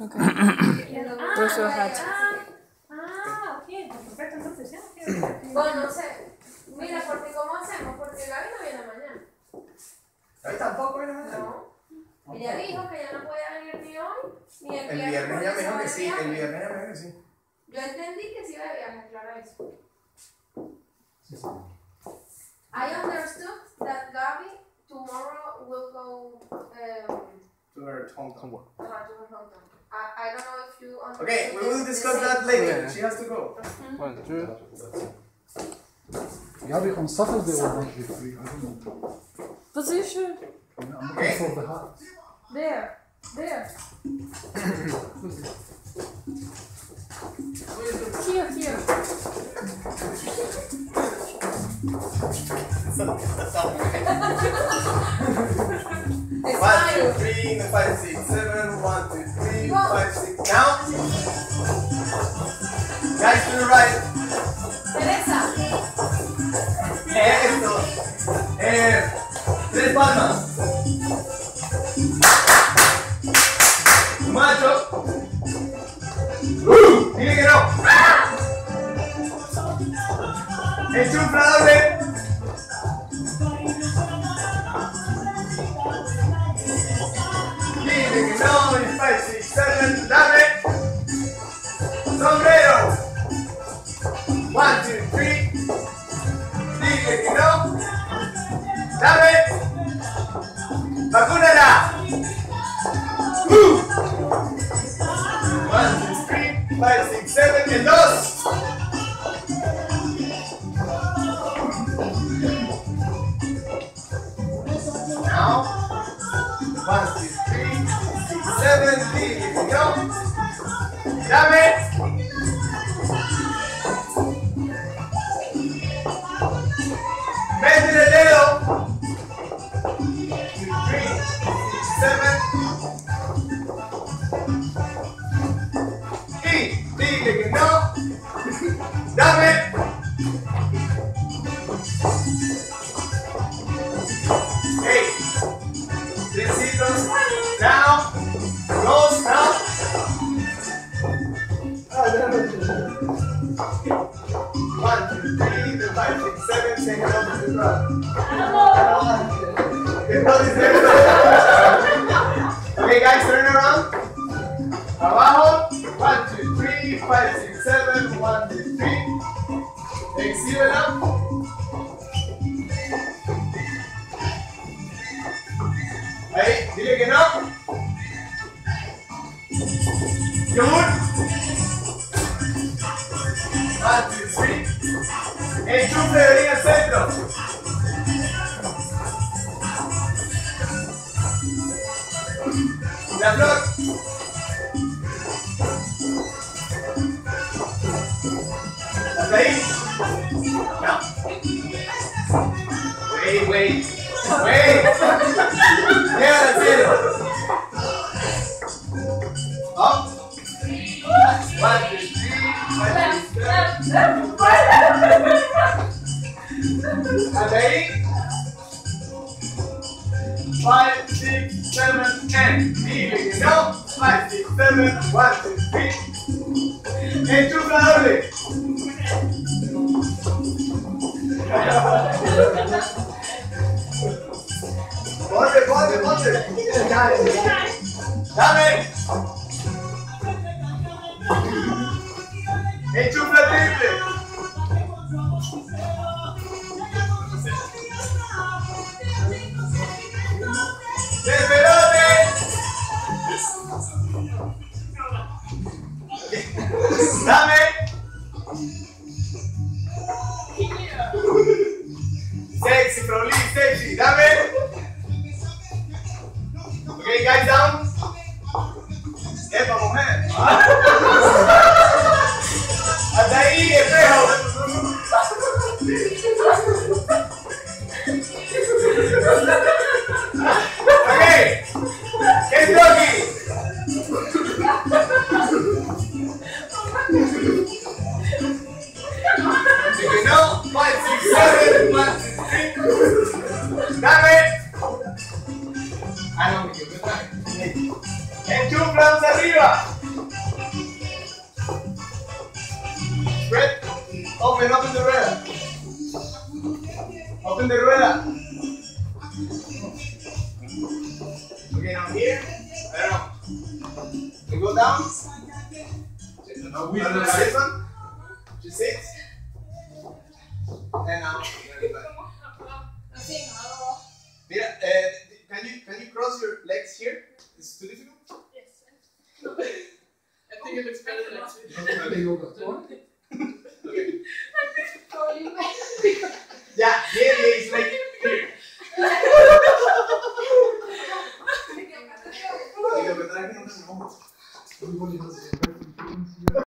Ok. Ah, Por eso ya, Hachi. ya. Ah, ok, pues perfecto, entonces ya. Bueno, no sé. Mira, porque ¿cómo hacemos? Porque Gaby no viene mañana. Ahí tampoco viene mañana. No. Ella dijo que ya no podía venir ni hoy, ni el El viernes. viernes ya me dijo que sí, viaje. el viernes ya me dijo que sí. Yo entendí que se iba de viaje, claro eso. Sí, sí. I understood that Gaby tomorrow will go um, To her hometown. uh, to her hometown. I, I don't know if you understood. Okay, we will discuss that later. Yeah. She has to go. Mm-hmm. One, two. Gabi on Saturday will not be free. I don't know. Position. I'm looking for the hat. There, there. Here, here. One, two, three, five, six, seven. One, two, three, five, six. Now. Guys to the right. Teresa. Esto. Eh, tres palmas. Macho. Uh, dile que no. Enchufla doble. Dile Vacúnala. Uh. One, two, three, five, six, seven, en dos. Now. One, two, three, six, seven, dile que no. Dame. Dame. Hey. Besitos. Now. Dos. Now. One, two, three, four, five, six, seven, say hello to the crowd. Okay, Ahí, dile que no. Yogur. One, two, three. Enchufe de línea al centro. La flor. ¿Hasta ahí? No. Wait, wait. Wait. Hasta ahí. Five, six, seven, and dile que no. Five, six, seven, one, two, three. Enchufla doble. Ponte, ponte, ponte. Dame. Despelote. Two, three. Dame. Ah, no, me equivoqué otra vez. Enchúflalos arriba. Spread. Open, open the rueda. Open the rueda. Okay, now here. I don't know. We go down. No, we do this one. She sits. And now. Así, no. Mira, eh, can you can you cross your legs here? It's too difficult. Yes. I think it looks better than last week. Yoga. Okay. Ya, bien.